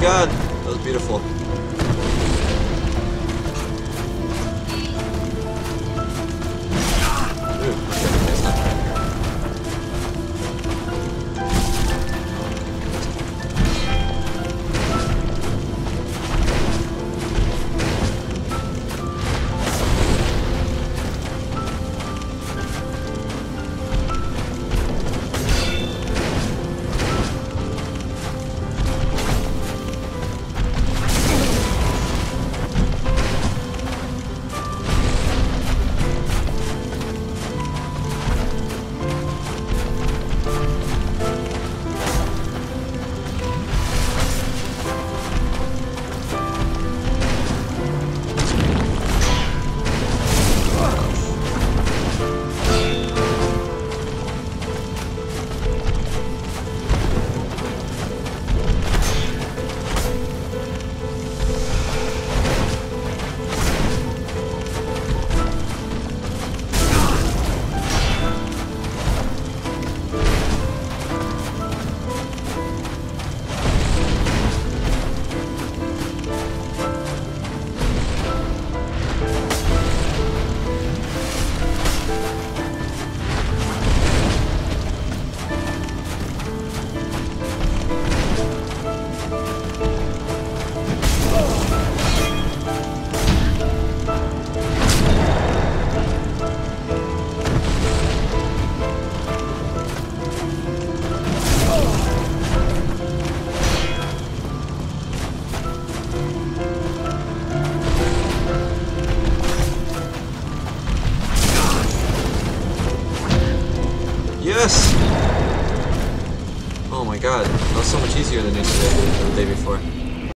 god, that was beautiful. my god, that was so much easier than yesterday, the day before.